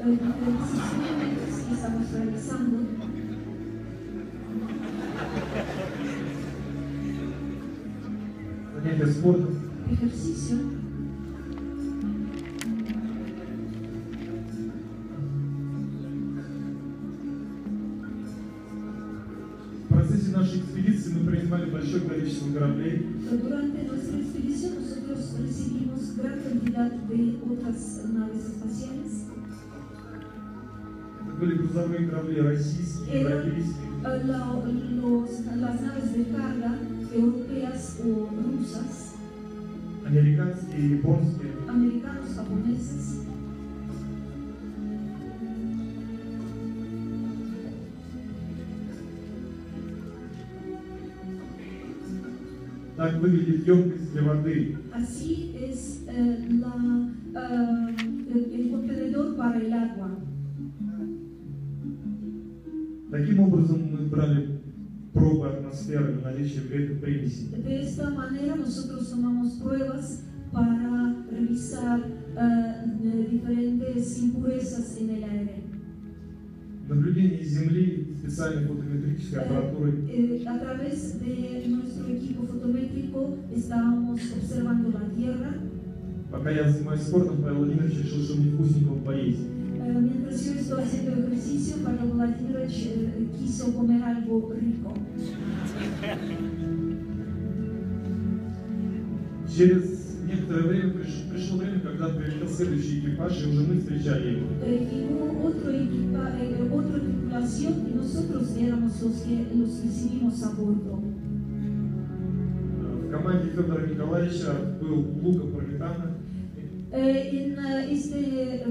Занятия спортом. Ejercicio. В процессе нашей экспедиции мы принимали большое количество кораблей. Durante nuestra expedición nosotros recibimos gran cantidad de otras naves espaciales. Это были грузовые корабли российские, Era- европейские. Eh, la- los- las naves de carga europeas o rusas, американские, японские. americanos, japoneses. Так выглядит емкость для воды. Así es eh, la, eh, el, el contenedor para el agua. Таким образом мы брали пробы атмосферы на наличие вредных примесей. De esta manera nosotros tomamos pruebas para revisar de diferentes impurezas en el aire. Наблюдение Земли специальной фотометрической аппаратурой Eh, a través de nuestro equipo fotométrico estábamos observando la Tierra. Пока я занимаюсь спортом, Павел Владимирович решил, что мне вкусненького поесть. Eh, estoy haciendo ejercicio, Pablo Vladimirovich eh, quiso comer algo rico. Через некоторое время приш- пришло время, когда прилетел следующий экипаж, и уже мы встречали его. Eh, llegó otro equipa, eh, otra tripulación y nosotros éramos los que los recibimos a bordo. Э, В команде Федора Николаевича был Лука Eh, eh, este,